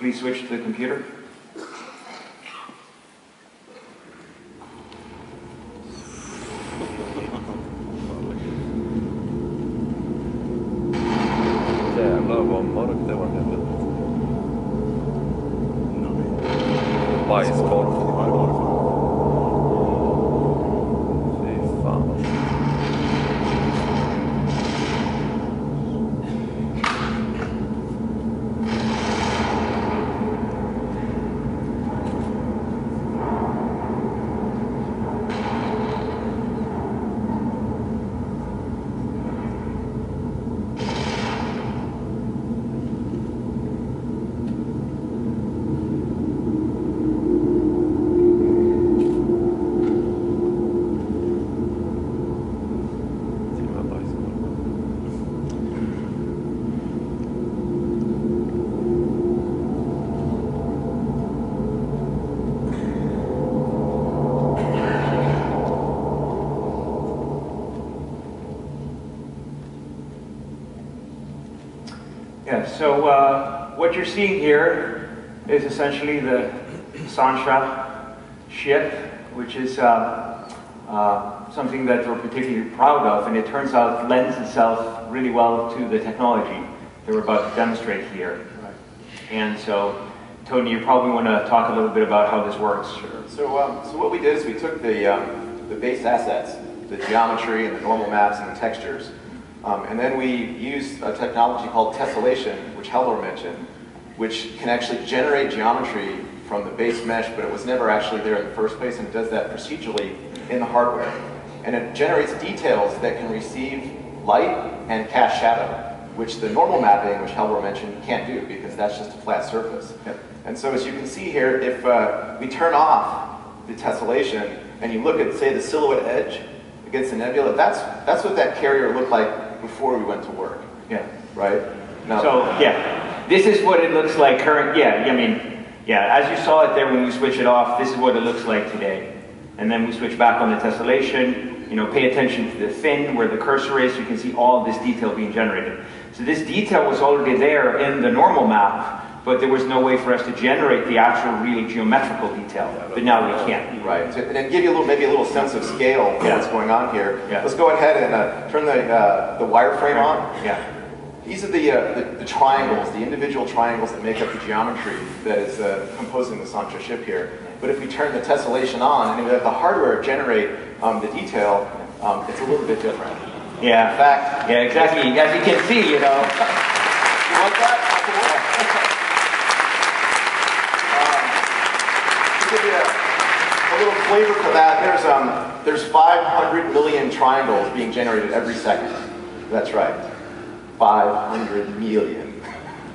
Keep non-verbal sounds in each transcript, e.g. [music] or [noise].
please switch to the computer. Jävlar vad So uh, what you're seeing here is essentially the Sansha ship, which is uh, uh, something that we're particularly proud of, and it turns out lends itself really well to the technology that we're about to demonstrate here. And so, Tony, you probably want to talk a little bit about how this works. Sure. So, um, so what we did is we took the, um, the base assets, the geometry and the normal maps and the textures, um, and then we used a technology called tessellation, which Haldor mentioned, which can actually generate geometry from the base mesh, but it was never actually there in the first place, and it does that procedurally in the hardware. And it generates details that can receive light and cast shadow, which the normal mapping, which Haldor mentioned, can't do because that's just a flat surface. And so as you can see here, if uh, we turn off the tessellation and you look at, say, the silhouette edge against the nebula, that's, that's what that carrier looked like before we went to work, Yeah. right? Now, So, yeah, this is what it looks like current, yeah, I mean, yeah, as you saw it there when we switch it off, this is what it looks like today. And then we switch back on the tessellation, you know, pay attention to the fin where the cursor is, you can see all this detail being generated. So this detail was already there in the normal map, but there was no way for us to generate the actual real geometrical detail, but now we can. Right, to, and give you a little, maybe a little sense of scale of Yeah. what's going on here. Yeah. Let's go ahead and uh, turn the, uh, the wireframe on. Yeah, These are the, uh, the, the triangles, the individual triangles that make up the geometry that is uh, composing the Sansha ship here. But if we turn the tessellation on and we let the hardware generate um, the detail, um, it's a little bit different. Yeah. In fact, yeah, exactly, as you can see, you know, [laughs] you want that? Um, to give you a, a little flavor for that, there's, um, there's 500 million triangles being generated every second. That's right, 500 million. [laughs]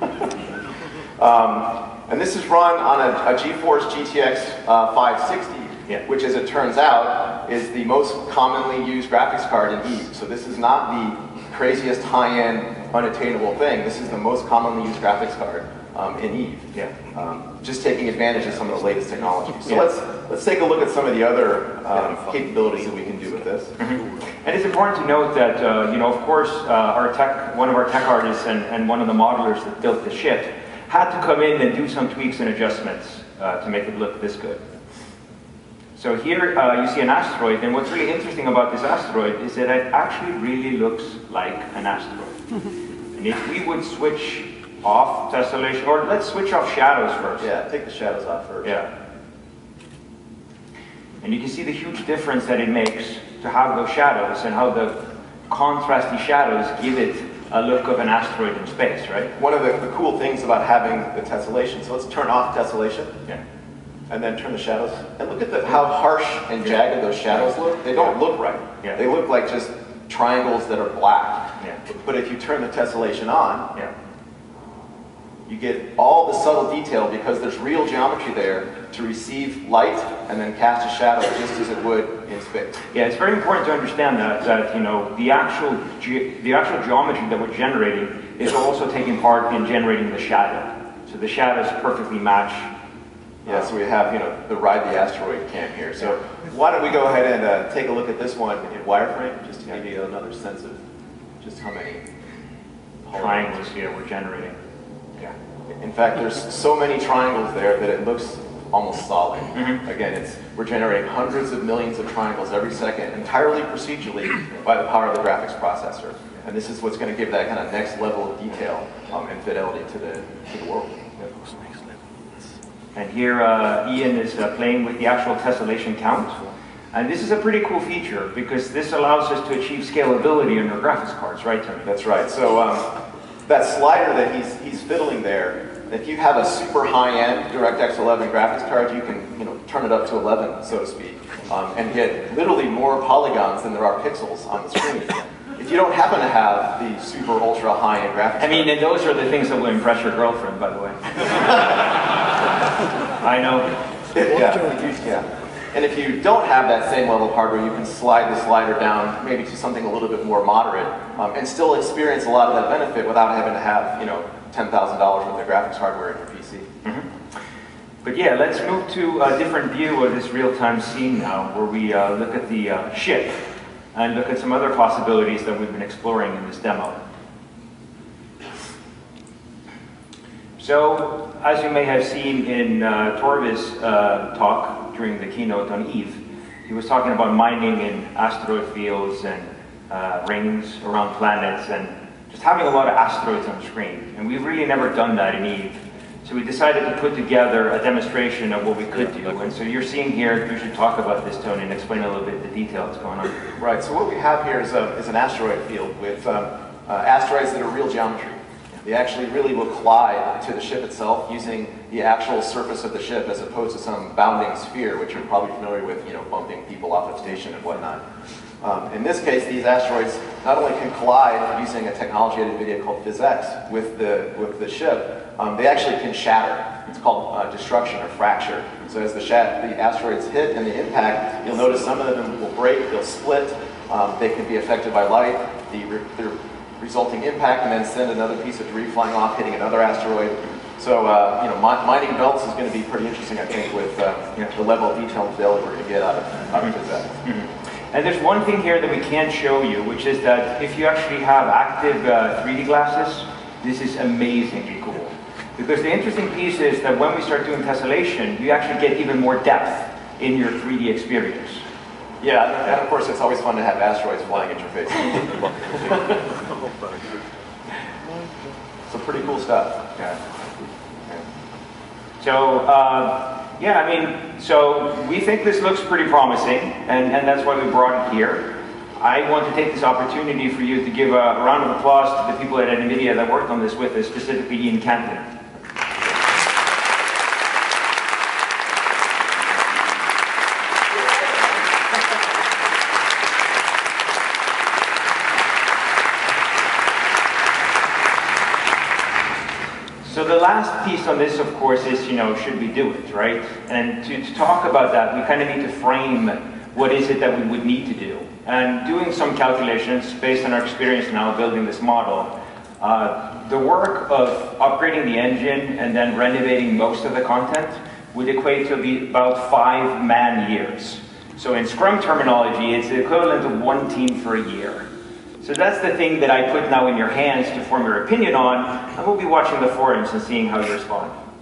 um, and this is run on a, a GeForce GTX uh, 560, Yeah. which as it turns out is the most commonly used graphics card in Eve. So this is not the craziest high-end unattainable thing. This is the most commonly used graphics card um, in Eve. Yeah. Um, just taking advantage of some of the latest technology. So Yeah. let's let's take a look at some of the other um, capabilities that we can do with this. And it's important to note that, uh, you know, of course, uh, our tech, one of our tech artists and, and one of the modelers that built the ship had to come in and do some tweaks and adjustments uh, to make it look this good. So here uh, you see an asteroid, and what's really interesting about this asteroid is that it actually really looks like an asteroid. [laughs] and if we would switch off tessellation, or let's switch off shadows first. Yeah, take the shadows off first. Yeah. And you can see the huge difference that it makes to have those shadows and how the contrasty shadows give it a look of an asteroid in space, right? One of the, the cool things about having the tessellation, so let's turn off tessellation Yeah. and then turn the shadows. And look at the, how harsh and jagged those shadows look. They don't look right. Yeah. They look like just triangles that are black. Yeah. But if you turn the tessellation on, Yeah. You get all the subtle detail because there's real geometry there to receive light and then cast a shadow just as it would in space. Yeah, it's very important to understand that, that you know, the actual, ge- the actual geometry that we're generating is also taking part in generating the shadow. So the shadows perfectly match. Yeah, so we have, you know, the Ride the Asteroid cam here. So why don't we go ahead and uh, take a look at this one in wireframe, just to give you another sense of just how many triangles here we're generating. Yeah. In fact, there's so many triangles there that it looks almost solid. Again, it's, we're generating hundreds of millions of triangles every second entirely procedurally by the power of the graphics processor. And this is what's going to give that kind of next level of detail um, and fidelity to the, to the world. And here uh, Ian is uh, playing with the actual tessellation count. And this is a pretty cool feature because this allows us to achieve scalability in our graphics cards, right, Tony? That's right. So um, that slider that he's, he's fiddling there, if you have a super high-end DirectX 11 graphics card, you can you know, turn it up to 11, so to speak, um, and get literally more polygons than there are pixels on the screen. If you don't happen to have the super ultra high-end graphics I mean, and those are the things that will impress your girlfriend, by the way. [laughs] I know. yeah, yeah. And if you don't have that same level of hardware, you can slide the slider down maybe to something a little bit more moderate um, and still experience a lot of that benefit without having to have, you know, $10,000 worth of graphics hardware in your PC. But yeah, let's move to a different view of this real-time scene now, where we uh, look at the uh, ship and look at some other possibilities that we've been exploring in this demo. So, as you may have seen in uh, Torfi's uh, talk during the keynote on Eve, he was talking about mining in asteroid fields and uh, rings around planets and just having a lot of asteroids on screen. And we've really never done that in Eve. So we decided to put together a demonstration of what we could do. And so you're seeing here, you should talk about this, Tony, and explain a little bit the details going on. Right, so what we have here is, a, is an asteroid field with um, uh, asteroids that are real geometry. They actually really will collide to the ship itself using the actual surface of the ship as opposed to some bounding sphere, which you're probably familiar with, you know, bumping people off of station and whatnot. Um, in this case, these asteroids not only can collide using a technology at NVIDIA called PhysX with the, with the ship, um, they actually can shatter. It's called uh, destruction or fracture. So as the, the asteroids hit and the impact, you'll notice some of them will break, they'll split, um, they can be affected by light, the, the resulting impact, and then send another piece of debris flying off, hitting another asteroid. So, uh, you know, mi mining belts is going to be pretty interesting, I think, with uh, Yeah. the level of detail and fidelity we're going to get out of, out of PhysX. And there's one thing here that we can't show you, which is that if you actually have active uh, 3D glasses, this is amazingly cool. Because the interesting piece is that when we start doing tessellation, you actually get even more depth in your 3D experience. Yeah, and of course, it's always fun to have asteroids flying at your face. [laughs] Some pretty cool stuff. Yeah. So, uh, yeah, I mean, so we think this looks pretty promising, and, and that's why we brought it here. I want to take this opportunity for you to give a round of applause to the people at NVIDIA that worked on this with us, specifically Ian Canton. So the last piece on this, of course, is, you know, should we do it, right? And to, to talk about that, we kind of need to frame what is it that we would need to do. And doing some calculations based on our experience now building this model, uh, the work of upgrading the engine and then renovating most of the content would equate to be about five man years. So in Scrum terminology, it's the equivalent of one team for a year. So that's the thing that I put now in your hands to form your opinion on, and we'll be watching the forums and seeing how you respond.